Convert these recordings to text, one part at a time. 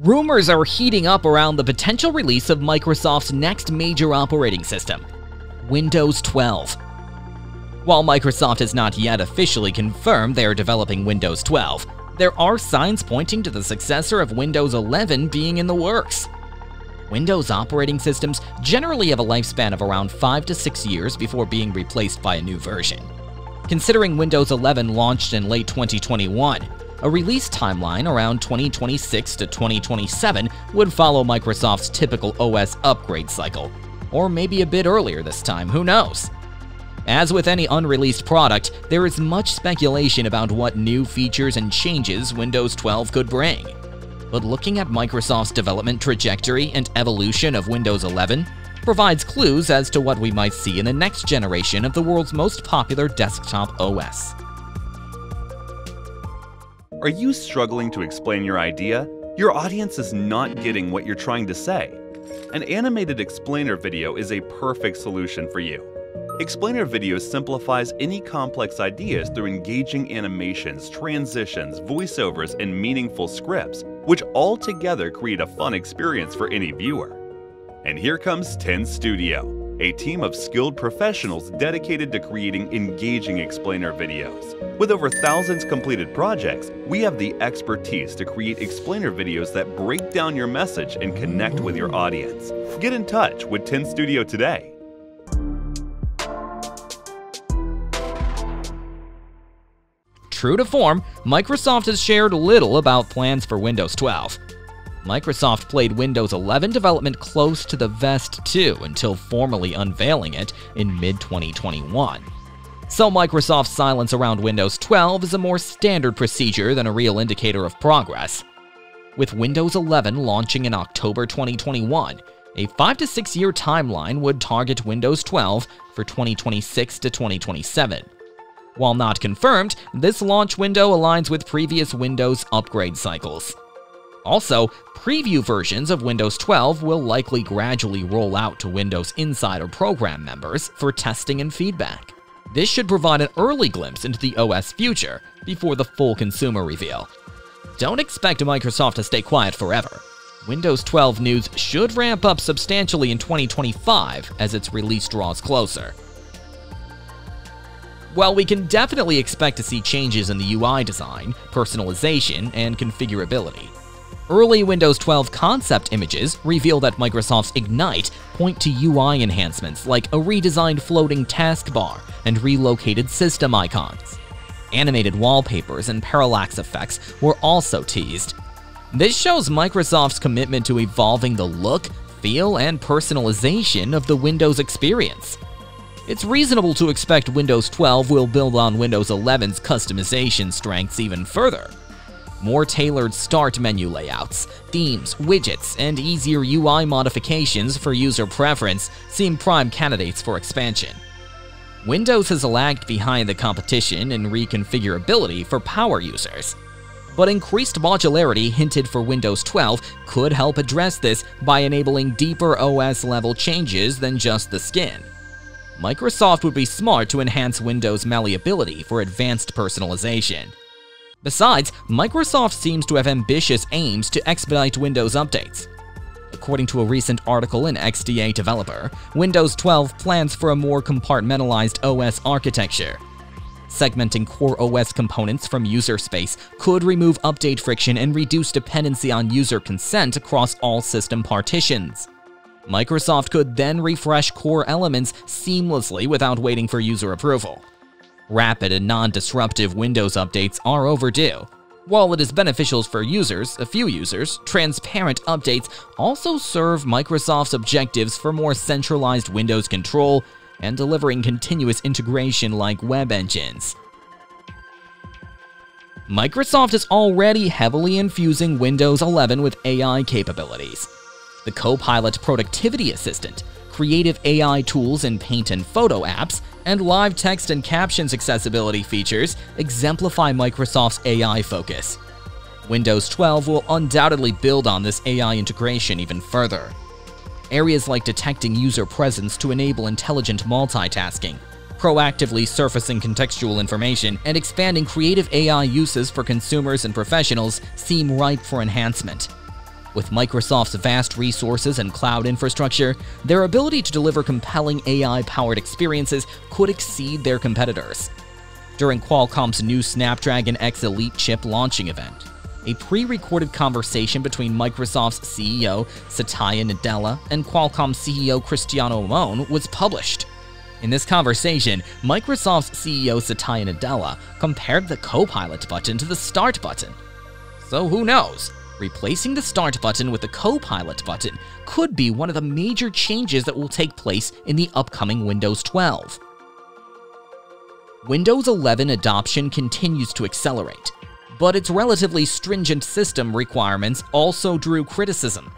Rumors are heating up around the potential release of Microsoft's next major operating system, Windows 12. While Microsoft has not yet officially confirmed they are developing Windows 12, there are signs pointing to the successor of Windows 11 being in the works. Windows operating systems generally have a lifespan of around 5 to 6 years before being replaced by a new version. Considering Windows 11 launched in late 2021, a release timeline around 2026 to 2027 would follow Microsoft's typical OS upgrade cycle, or maybe a bit earlier this time, who knows? As with any unreleased product, there is much speculation about what new features and changes Windows 12 could bring. But looking at Microsoft's development trajectory and evolution of Windows 11 provides clues as to what we might see in the next generation of the world's most popular desktop OS. Are you struggling to explain your idea? Your audience is not getting what you're trying to say. An animated explainer video is a perfect solution for you. Explainer Video simplifies any complex ideas through engaging animations, transitions, voiceovers, and meaningful scripts, which all together create a fun experience for any viewer. And here comes 10 Studio, a team of skilled professionals dedicated to creating engaging explainer videos. With over thousands completed projects, we have the expertise to create explainer videos that break down your message and connect with your audience. Get in touch with 10 Studio today. True to form, Microsoft has shared little about plans for Windows 12. Microsoft played Windows 11 development close to the vest too until formally unveiling it in mid 2021. So Microsoft's silence around Windows 12 is a more standard procedure than a real indicator of progress. With Windows 11 launching in October 2021, a 5 to 6 year timeline would target Windows 12 for 2026 to 2027. While not confirmed, this launch window aligns with previous Windows upgrade cycles. Also, preview versions of Windows 12 will likely gradually roll out to Windows Insider program members for testing and feedback. This should provide an early glimpse into the OS future before the full consumer reveal. Don't expect Microsoft to stay quiet forever. Windows 12 news should ramp up substantially in 2025 as its release draws closer. While we can definitely expect to see changes in the UI design, personalization, and configurability, early Windows 12 concept images reveal that Microsoft's Ignite point to UI enhancements like a redesigned floating taskbar and relocated system icons. Animated wallpapers and parallax effects were also teased. This shows Microsoft's commitment to evolving the look, feel, and personalization of the Windows experience. It's reasonable to expect Windows 12 will build on Windows 11's customization strengths even further. More tailored start menu layouts, themes, widgets, and easier UI modifications for user preference seem prime candidates for expansion. Windows has lagged behind the competition in reconfigurability for power users. But increased modularity hinted for Windows 12 could help address this by enabling deeper OS level changes than just the skin. Microsoft would be smart to enhance Windows malleability for advanced personalization. Besides, Microsoft seems to have ambitious aims to expedite Windows updates. According to a recent article in XDA Developer, Windows 12 plans for a more compartmentalized OS architecture. Segmenting core OS components from user space could remove update friction and reduce dependency on user consent across all system partitions. Microsoft could then refresh core elements seamlessly without waiting for user approval. Rapid and non-disruptive Windows updates are overdue. While it is beneficial for users, a few users, transparent updates also serve Microsoft's objectives for more centralized Windows control and delivering continuous integration like web engines. Microsoft is already heavily infusing Windows 11 with AI capabilities the Copilot Productivity Assistant, creative AI tools in Paint and Photo apps, and live text and captions accessibility features exemplify Microsoft's AI focus. Windows 12 will undoubtedly build on this AI integration even further. Areas like detecting user presence to enable intelligent multitasking, proactively surfacing contextual information, and expanding creative AI uses for consumers and professionals seem ripe for enhancement. With Microsoft's vast resources and cloud infrastructure, their ability to deliver compelling AI-powered experiences could exceed their competitors. During Qualcomm's new Snapdragon X Elite chip launching event, a pre-recorded conversation between Microsoft's CEO Satya Nadella and Qualcomm CEO Cristiano Amon was published. In this conversation, Microsoft's CEO Satya Nadella compared the Copilot button to the Start button. So who knows? Replacing the Start button with the Copilot button could be one of the major changes that will take place in the upcoming Windows 12. Windows 11 adoption continues to accelerate, but its relatively stringent system requirements also drew criticism.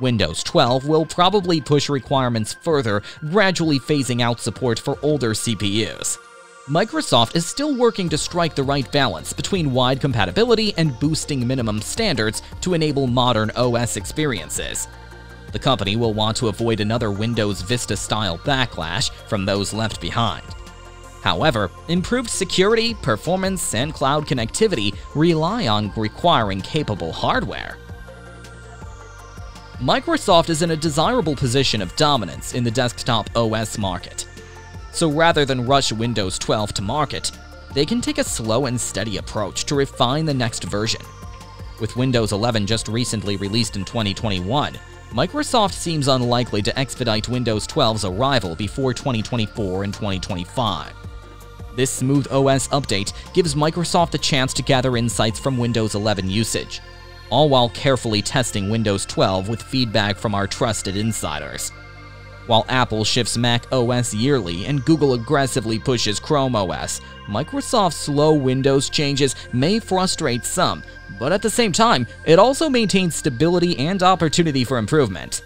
Windows 12 will probably push requirements further, gradually phasing out support for older CPUs. Microsoft is still working to strike the right balance between wide compatibility and boosting minimum standards to enable modern OS experiences. The company will want to avoid another Windows Vista-style backlash from those left behind. However, improved security, performance, and cloud connectivity rely on requiring capable hardware. Microsoft is in a desirable position of dominance in the desktop OS market. So rather than rush Windows 12 to market, they can take a slow and steady approach to refine the next version. With Windows 11 just recently released in 2021, Microsoft seems unlikely to expedite Windows 12's arrival before 2024 and 2025. This smooth OS update gives Microsoft a chance to gather insights from Windows 11 usage, all while carefully testing Windows 12 with feedback from our trusted insiders. While Apple shifts Mac OS yearly and Google aggressively pushes Chrome OS, Microsoft's slow Windows changes may frustrate some, but at the same time, it also maintains stability and opportunity for improvement.